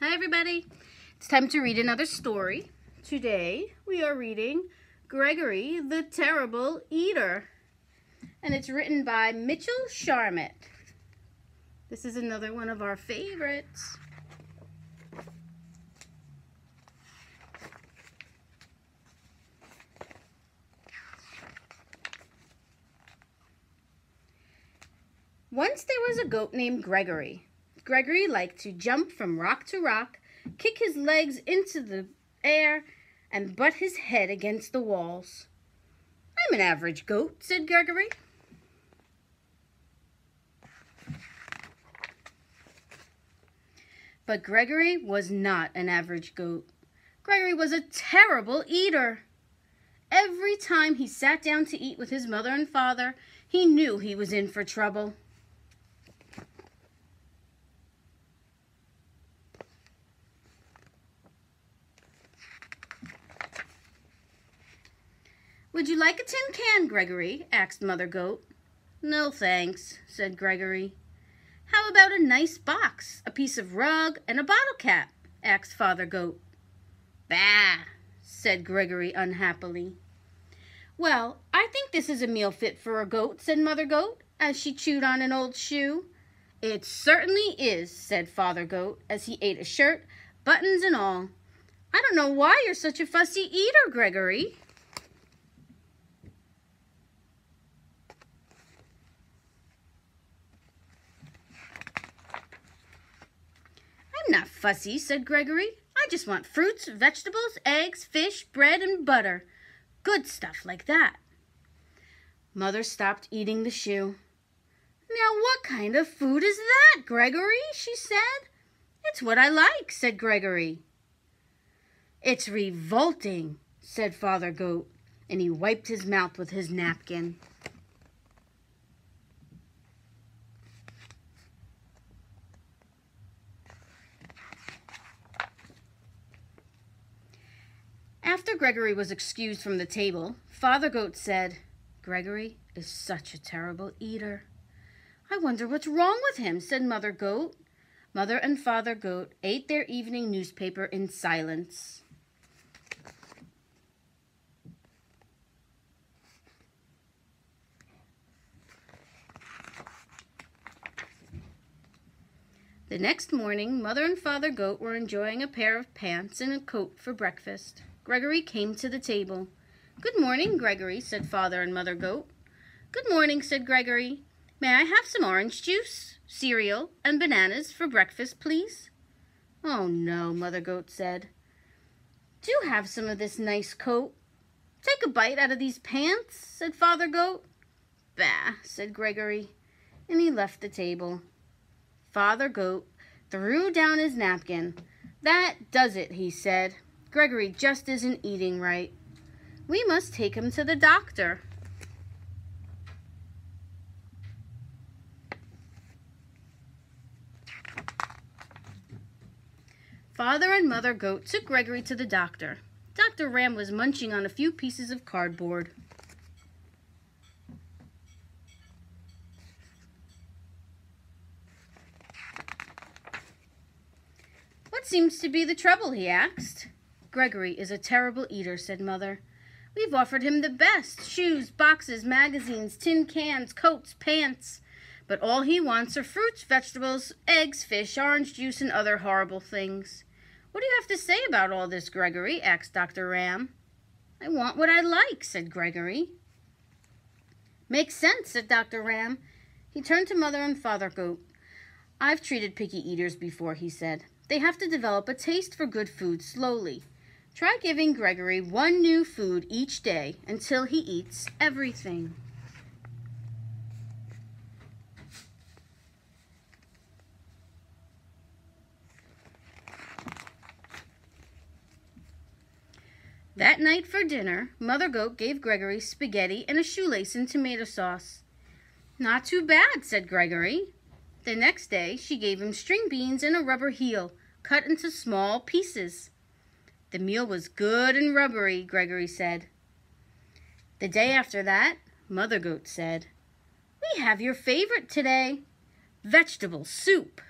Hi everybody. It's time to read another story. Today we are reading Gregory the Terrible Eater. And it's written by Mitchell Sharmat. This is another one of our favorites. Once there was a goat named Gregory. Gregory liked to jump from rock to rock, kick his legs into the air, and butt his head against the walls. I'm an average goat, said Gregory. But Gregory was not an average goat. Gregory was a terrible eater. Every time he sat down to eat with his mother and father, he knew he was in for trouble. Would you like a tin can, Gregory? asked Mother Goat. No, thanks, said Gregory. How about a nice box, a piece of rug, and a bottle cap? asked Father Goat. Bah, said Gregory unhappily. Well, I think this is a meal fit for a goat, said Mother Goat, as she chewed on an old shoe. It certainly is, said Father Goat, as he ate a shirt, buttons and all. I don't know why you're such a fussy eater, Gregory. I'm not fussy, said Gregory. I just want fruits, vegetables, eggs, fish, bread, and butter. Good stuff like that. Mother stopped eating the shoe. Now what kind of food is that, Gregory? she said. It's what I like, said Gregory. It's revolting, said Father Goat, and he wiped his mouth with his napkin. After Gregory was excused from the table, Father Goat said, Gregory is such a terrible eater. I wonder what's wrong with him, said Mother Goat. Mother and Father Goat ate their evening newspaper in silence. The next morning, Mother and Father Goat were enjoying a pair of pants and a coat for breakfast. Gregory came to the table. Good morning, Gregory, said Father and Mother Goat. Good morning, said Gregory. May I have some orange juice, cereal, and bananas for breakfast, please? Oh, no, Mother Goat said. Do have some of this nice coat. Take a bite out of these pants, said Father Goat. Bah, said Gregory, and he left the table. Father Goat threw down his napkin. That does it, he said. Gregory just isn't eating right. We must take him to the doctor. Father and Mother Goat took Gregory to the doctor. Dr. Ram was munching on a few pieces of cardboard. What seems to be the trouble, he asked. Gregory is a terrible eater, said Mother. We've offered him the best shoes, boxes, magazines, tin cans, coats, pants. But all he wants are fruits, vegetables, eggs, fish, orange juice, and other horrible things. What do you have to say about all this, Gregory? asked Dr. Ram. I want what I like, said Gregory. Makes sense, said Dr. Ram. He turned to Mother and Father Goat. I've treated picky eaters before, he said. They have to develop a taste for good food slowly. Try giving Gregory one new food each day until he eats everything. That night for dinner, Mother Goat gave Gregory spaghetti and a shoelace in tomato sauce. Not too bad, said Gregory. The next day, she gave him string beans and a rubber heel, cut into small pieces. The meal was good and rubbery, Gregory said. The day after that, Mother Goat said, We have your favorite today, vegetable soup.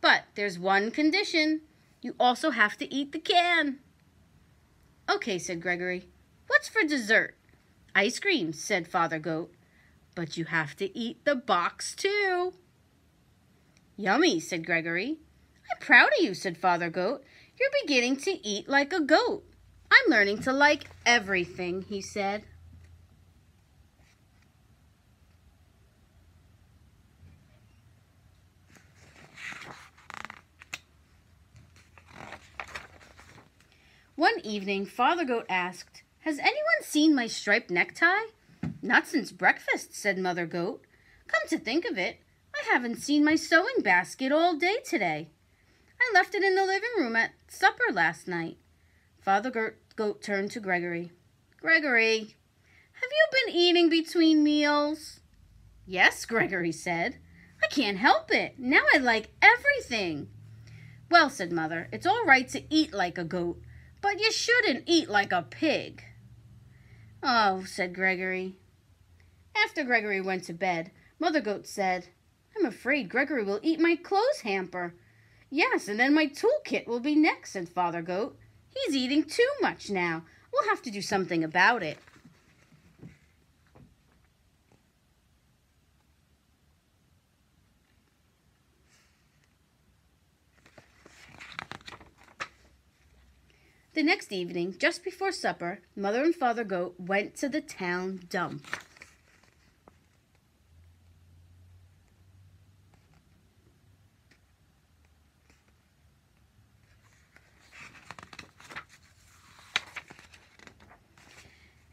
But there's one condition. You also have to eat the can. Okay, said Gregory. What's for dessert? Ice cream, said Father Goat. But you have to eat the box too. Yummy, said Gregory. I'm proud of you, said Father Goat. You're beginning to eat like a goat. I'm learning to like everything, he said. One evening, Father Goat asked, Has anyone seen my striped necktie? Not since breakfast, said Mother Goat. Come to think of it, I haven't seen my sewing basket all day today. I left it in the living room at supper last night. Father Goat turned to Gregory. Gregory, have you been eating between meals? Yes, Gregory said. I can't help it. Now I like everything. Well, said Mother, it's all right to eat like a goat, but you shouldn't eat like a pig. Oh, said Gregory. After Gregory went to bed, Mother Goat said, I'm afraid Gregory will eat my clothes hamper. Yes, and then my toolkit will be next, said Father Goat. He's eating too much now. We'll have to do something about it. The next evening, just before supper, Mother and Father Goat went to the town dump.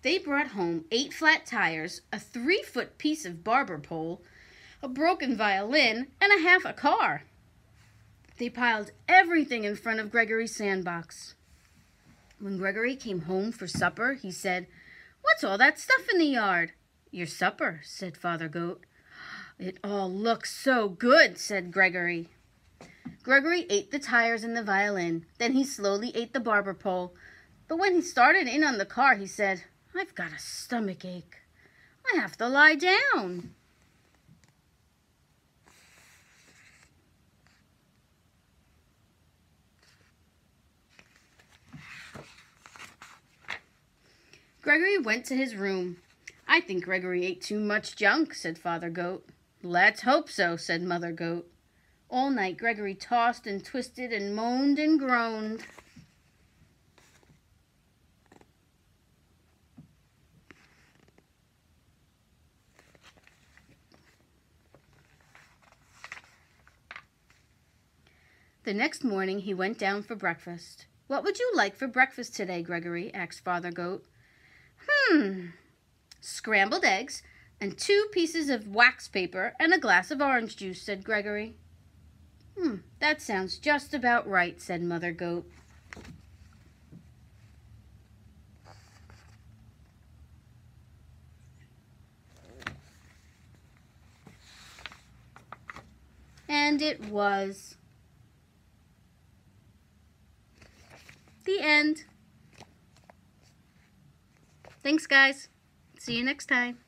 They brought home eight flat tires, a three foot piece of barber pole, a broken violin, and a half a car. They piled everything in front of Gregory's sandbox. When Gregory came home for supper, he said, What's all that stuff in the yard? Your supper, said Father Goat. It all looks so good, said Gregory. Gregory ate the tires and the violin. Then he slowly ate the barber pole. But when he started in on the car, he said, I've got a stomach ache. I have to lie down. Gregory went to his room. I think Gregory ate too much junk, said Father Goat. Let's hope so, said Mother Goat. All night Gregory tossed and twisted and moaned and groaned. The next morning he went down for breakfast. What would you like for breakfast today, Gregory? asked Father Goat. Hmm, scrambled eggs and two pieces of wax paper and a glass of orange juice, said Gregory. Hmm, that sounds just about right, said Mother Goat. And it was. End. Thanks, guys. See you next time.